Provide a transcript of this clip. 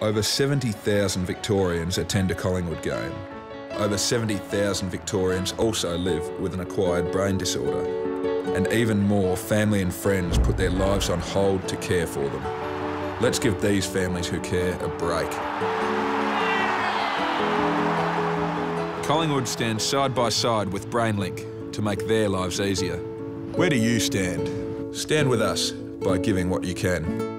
Over 70,000 Victorians attend a Collingwood game. Over 70,000 Victorians also live with an acquired brain disorder. And even more family and friends put their lives on hold to care for them. Let's give these families who care a break. Collingwood stands side by side with BrainLink to make their lives easier. Where do you stand? Stand with us by giving what you can.